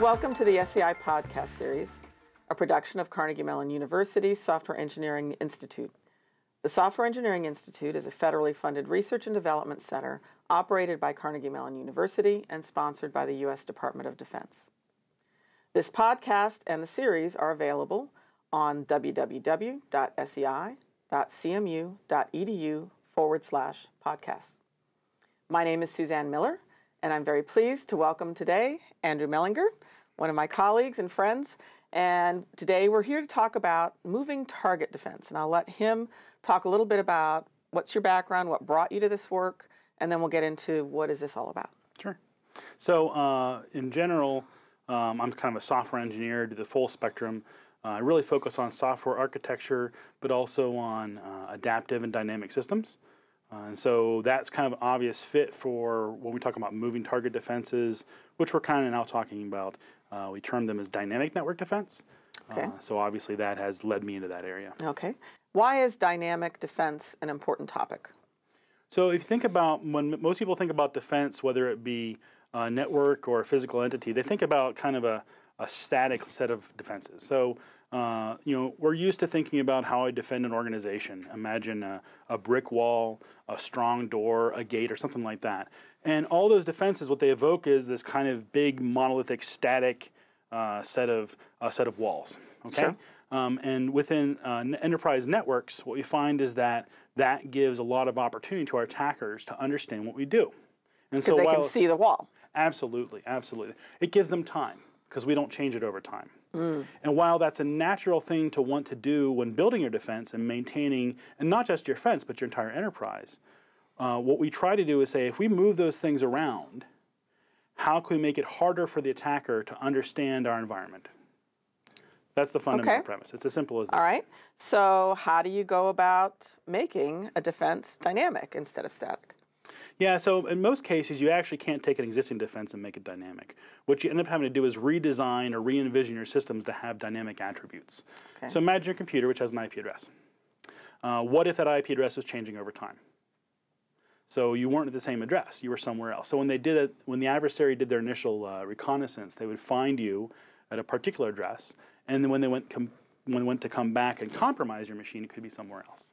Welcome to the SEI podcast series, a production of Carnegie Mellon University Software Engineering Institute. The Software Engineering Institute is a federally funded research and development center operated by Carnegie Mellon University and sponsored by the U.S. Department of Defense. This podcast and the series are available on www.sei.cmu.edu forward slash podcasts. My name is Suzanne Miller, and I'm very pleased to welcome today Andrew Mellinger, one of my colleagues and friends. And today we're here to talk about moving target defense. And I'll let him talk a little bit about what's your background, what brought you to this work, and then we'll get into what is this all about. Sure. So uh, in general, um, I'm kind of a software engineer, do the full spectrum. Uh, I really focus on software architecture, but also on uh, adaptive and dynamic systems. Uh, and so that's kind of an obvious fit for when we talk about moving target defenses, which we're kind of now talking about. Uh, we term them as dynamic network defense. Okay. Uh, so obviously that has led me into that area. Okay. Why is dynamic defense an important topic? So if you think about when most people think about defense, whether it be a network or a physical entity, they think about kind of a, a static set of defenses. So uh, you know, we're used to thinking about how I defend an organization. Imagine a, a, brick wall, a strong door, a gate, or something like that. And all those defenses, what they evoke is this kind of big monolithic static uh, set of uh, set of walls. Okay. Sure. Um, and within uh, enterprise networks, what we find is that that gives a lot of opportunity to our attackers to understand what we do. And so they can see the wall. Absolutely, absolutely. It gives them time because we don't change it over time. Mm. And while that's a natural thing to want to do when building your defense and maintaining, and not just your fence, but your entire enterprise, uh, what we try to do is say if we move those things around, how can we make it harder for the attacker to understand our environment? That's the fundamental okay. premise. It's as simple as that. All right. So, how do you go about making a defense dynamic instead of static? Yeah, so in most cases, you actually can't take an existing defense and make it dynamic. What you end up having to do is redesign or re envision your systems to have dynamic attributes. Okay. So imagine your computer, which has an IP address. Uh, what if that IP address was changing over time? So you weren't at the same address; you were somewhere else. So when they did it, when the adversary did their initial uh, reconnaissance, they would find you at a particular address, and then when they went when they went to come back and compromise your machine, it could be somewhere else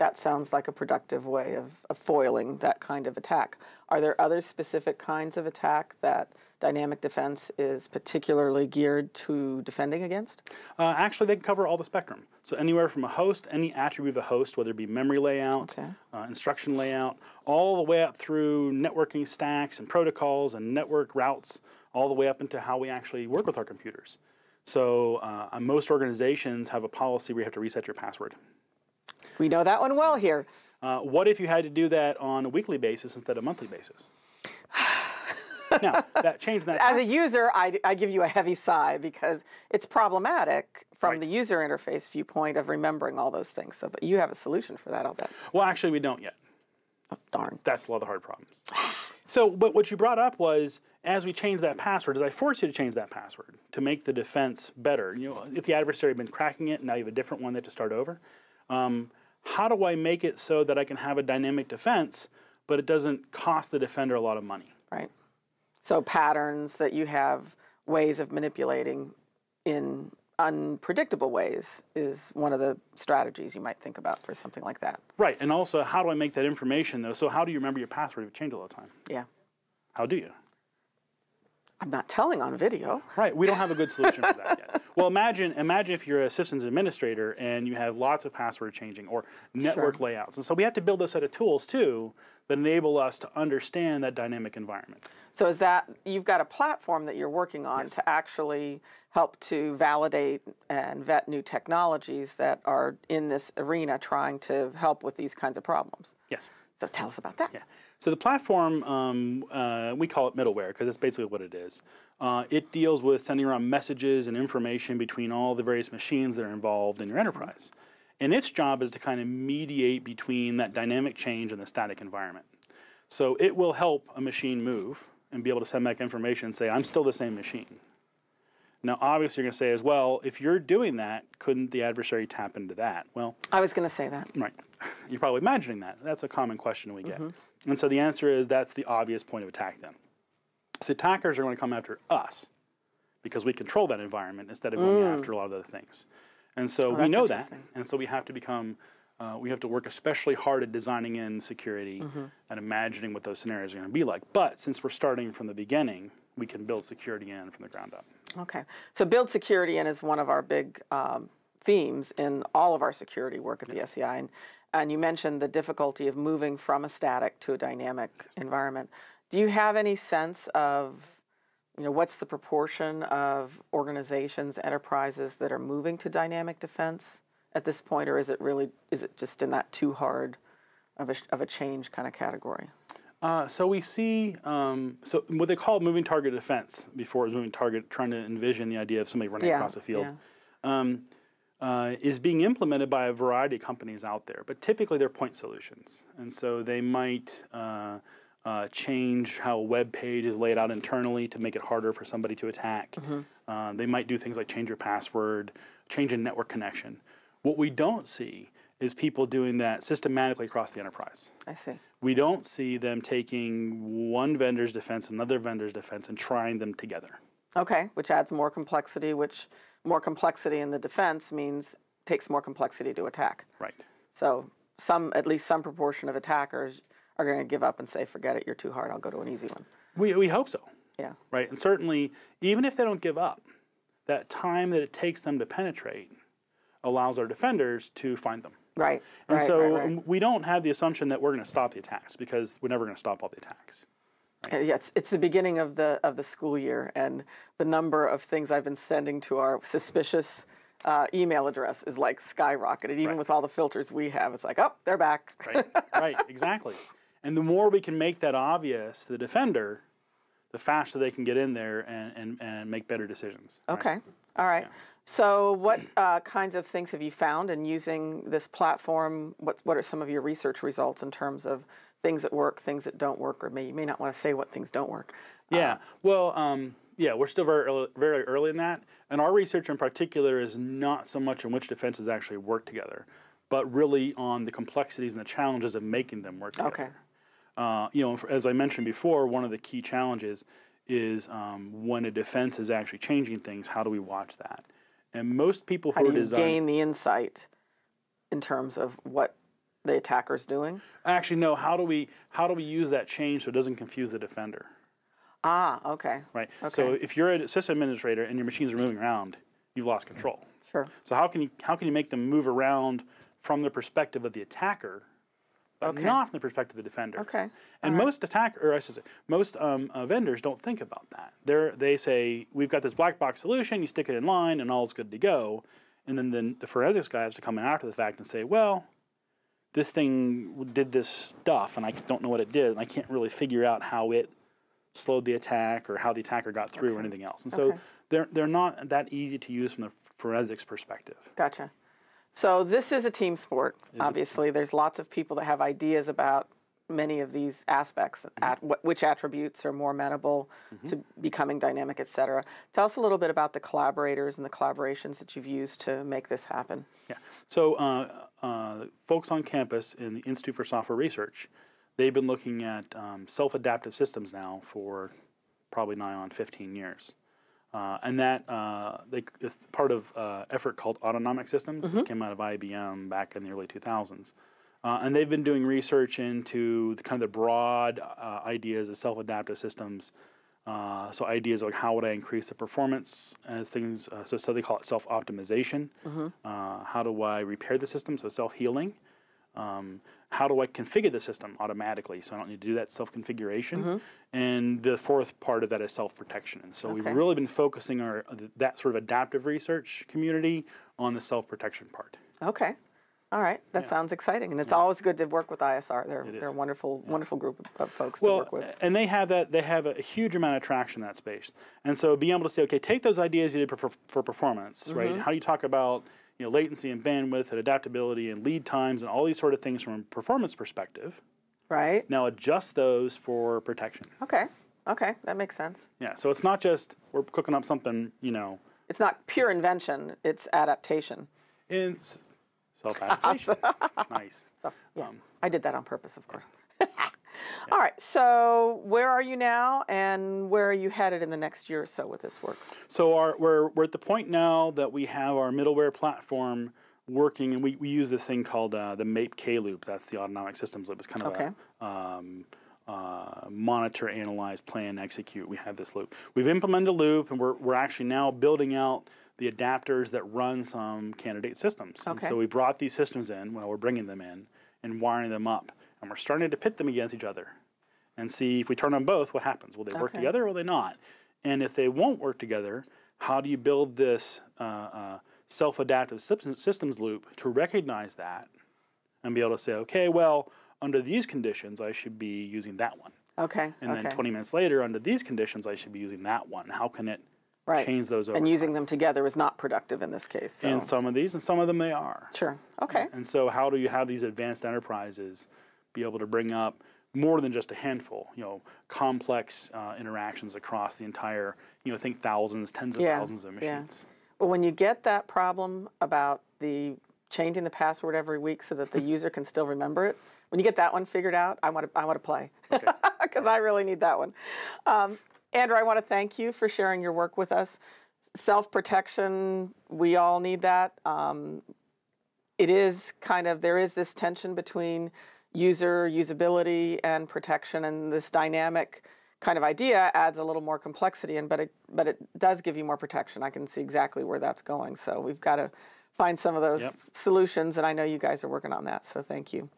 that sounds like a productive way of, of, foiling that kind of attack. Are there other specific kinds of attack that dynamic defense is particularly geared to defending against? Uh, actually, they can cover all the spectrum. So anywhere from a host, any attribute of a host, whether it be memory layout, okay. uh, instruction layout, all the way up through networking stacks and protocols and network routes, all the way up into how we actually work with our computers. So uh, most organizations have a policy where you have to reset your password. We know that one well here. Uh, what if you had to do that on a weekly basis instead of a monthly basis? now, that changed that. As a user, I, I, give you a heavy sigh because it's problematic from right. the user interface viewpoint of remembering all those things. So, but you have a solution for that, I'll bet. Well, actually, we don't yet. Oh, darn. That's a lot of the hard problems. so, but what you brought up was as we change that password, as I force you to change that password to make the defense better. You know, if the adversary had been cracking it, and now you have a different one that to start over. Um, how do I make it so that I can have a dynamic defense, but it doesn't cost the defender a lot of money? Right. So patterns that you have ways of manipulating in unpredictable ways is one of the strategies you might think about for something like that. Right. And also, how do I make that information though? So how do you remember your password if it changes all the time? Yeah. How do you? I'm not telling on video. Right. We don't have a good solution for that yet. Well, imagine imagine if you're a systems administrator and you have lots of password changing or network sure. layouts. And so we have to build a set of tools too that enable us to understand that dynamic environment. So is that you've got a platform that you're working on yes. to actually help to validate and vet new technologies that are in this arena trying to help with these kinds of problems? Yes. So tell us about that. Yeah. So the platform, um, uh, we call it middleware because that's basically what it is. Uh, it deals with sending around messages and information between all the various machines that are involved in your enterprise. And its job is to kind of mediate between that dynamic change and the static environment. So it will help a machine move and be able to send back information and say, I'm still the same machine. Now, obviously, you're going to say as well, if you're doing that, couldn't the adversary tap into that? Well, I was going to say that. Right. You're probably imagining that. That's a common question we get. Mm -hmm. And so the answer is that's the obvious point of attack then. So attackers are going to come after us because we control that environment instead of going after a lot of other things. And so we Mm. Oh, that's know that, and so we have to become, uh, we have to work especially hard at designing in security Mm-hmm. and imagining what those scenarios are going to be like. But since we're starting from the beginning, we can build security in from the ground up. Okay. So build security in is one of our big um, themes in all of our security work at the SEI. And, and you mentioned the difficulty of moving from a static to a dynamic environment. Do you have any sense of, you know, what's the proportion of organizations, enterprises that are moving to dynamic defense at this point, or is it really, is it just in that too hard of a, of a change kind of category? Uh, so we see, um, so what they call moving target defense before it was moving target, trying to envision the idea of somebody running Yeah, across the field. yeah. um, uh, is being implemented by a variety of companies out there, but typically they're point solutions. And so they might uh, uh, change how a web page is laid out internally to make it harder for somebody to attack. Uh, they might do things like change your password, change a network connection. What we don't see is people doing that systematically across the enterprise. I see. We don't see them taking one vendor's defense, another vendor's defense, and trying them together. Okay, which adds more complexity, which more complexity in the defense means takes more complexity to attack. Right. So some, at least some proportion of attackers are going to give up and say, "Forget it, you're too hard. I'll go to an easy one." We, we hope so. Yeah. right? And certainly, even if they don't give up, that time that it takes them to penetrate allows our defenders to find them. Right. And right, so right, right. we don't have the assumption that we're going to stop the attacks because we're never going to stop all the attacks. Uh, Yeah, it's, it's the beginning of the of the school year, and the number of things I've been sending to our suspicious uh, email address is like skyrocketed. Even Right. with all the filters we have, it's like, oh, they're back. Right? right, exactly. And the more we can make that obvious to the defender, the faster they can get in there and, and, and make better decisions. right? Okay. All right. So, what uh, kinds of things have you found in using this platform? What What are some of your research results in terms of things that work, things that don't work, or may you may not want to say what things don't work? Yeah. Well, um, yeah, we're still very early, very early in that, and our research in particular is not so much on which defenses actually work together, but really on the complexities and the challenges of making them work together. Okay. Uh, you know, as I mentioned before, one of the key challenges is um, when a defense is actually changing things. How do we watch that? And most people How who do are you designing gain the insight in terms of what the attacker's doing? actually no. How do we how do we use that change so it doesn't confuse the defender? Ah, okay. Right. Okay. So if you're a system administrator and your machines are moving around, you've lost control. Sure. So how can you how can you make them move around from the perspective of the attacker, but Okay. not from the perspective of the defender? Okay. And most attacker, or I should say, most um, uh, vendors don't think about that. They they say we've got this black box solution. You stick it in line, and all's good to go. And then the, the forensics guy has to come in after the fact and say, well, this thing did this stuff, and I don't know what it did, and I can't really figure out how it slowed the attack or how the attacker got through or anything else. And so Okay. they're they're not that easy to use from the forensics perspective. Gotcha. So this is a team sport. Obviously, there's lots of people that have ideas about many of these aspects, at wh- which attributes are more amenable to becoming dynamic, et cetera. Tell us a little bit about the collaborators and the collaborations that you've used to make this happen. Yeah. So uh, uh, folks on campus in the Institute for Software Research, they've been looking at um, self-adaptive systems now for probably nigh on 15 years. Uh, and that uh, they, is part of uh, effort called Autonomic Systems, which came out of IBM back in the early 2000s. Uh, and they've been doing research into the kind of the broad uh, ideas of self-adaptive systems. Uh, so ideas like how would I increase the performance as things. Uh, so, so they call it self-optimization. Uh, how do I repair the system? So self-healing. Um, how do I configure the system automatically so I don't need to do that self configuration? And the fourth part of that is self protection. And so we've really been focusing our that sort of adaptive research community on the self protection part. Okay. All right. That sounds exciting. And it's always good to work with ISR. They're, they're a wonderful, wonderful group of- of folks to Well, work with. and they have that they have a huge amount of traction in that space. And so being able to say, okay, take those ideas you did for, for performance, right? Mm-hmm. How do you talk about you know latency and bandwidth and adaptability and lead times and all these sort of things from a performance perspective? Right? Now adjust those for protection. Okay. Okay. That makes sense. Yeah, so it's not just we're cooking up something, you know, It's not pure invention, it's adaptation. in self adaptation. nice. So, yeah. Um, I did that on purpose, of course. All right. So where are you now, and where are you headed in the next year or so with this work? So our, we're we're at the point now that we have our middleware platform working, and we, we use this thing called uh, the MAPE K loop. That's the autonomic systems loop. It's kind of Okay. a um, uh, monitor, analyze, plan, execute. We have this loop. We've implemented a loop, and we're, we're actually now building out the adapters that run some candidate systems. And Okay. so we brought these systems in, well, we're bringing them in and wiring them up, and we're starting to pit them against each other and see if we turn on both, what happens? Will they work Okay. together or will they not? And if they won't work together, how do you build this uh, uh, self-adaptive systems, systems loop to recognize that and be able to say, okay, well, under these conditions, I should be using that one. Okay. And okay. then 20 minutes later, under these conditions, I should be using that one. How can it right. change those over and time? using them together is not productive in this case. So. in some of these, and some of them they are. sure. Okay. And so, how do you have these advanced enterprises be able to bring up more than just a handful? You know, complex uh, interactions across the entire. You know, I think thousands, tens of Yeah, thousands of yeah. machines. Well, when you get that problem about the changing the password every week so that the user can still remember it, when you get that one figured out, I want to I want to play because I really need that one. Um, Andrew, I want to thank you for sharing your work with us. Self protection, we all need that. Um, it is kind of there is this tension between user usability and protection, and this dynamic kind of idea adds a little more complexity and but it but it does give you more protection. I can see exactly where that's going. So we've got to find some of those Yep. solutions, and I know you guys are working on that. So thank you.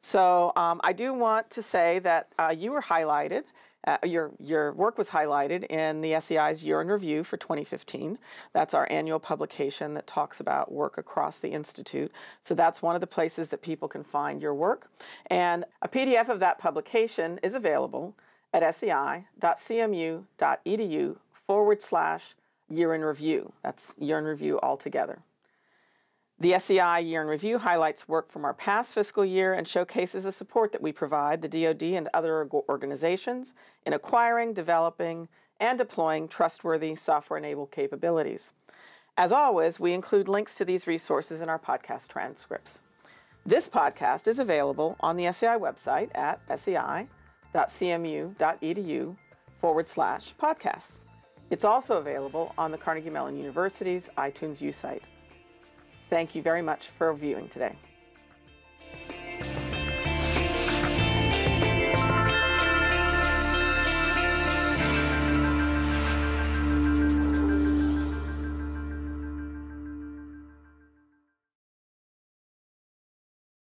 So um, I do want to say that uh, you were highlighted. Uh, your your work was highlighted in the SEI's Year in Review for 2015. That's our annual publication that talks about work across the institute. So that's one of the places that people can find your work. And a PDF of that publication is available at sei.cmu.edu forward slash Year in Review. That's Year in Review altogether. The SEI Year in Review highlights work from our past fiscal year and showcases the support that we provide the DoD and other organizations in acquiring, developing, and deploying trustworthy software-enabled capabilities. As always, we include links to these resources in our podcast transcripts. This podcast is available on the SEI website at sei.cmu.edu forward slash podcast. It's also available on the Carnegie Mellon University's iTunes U site. Thank you very much for viewing today.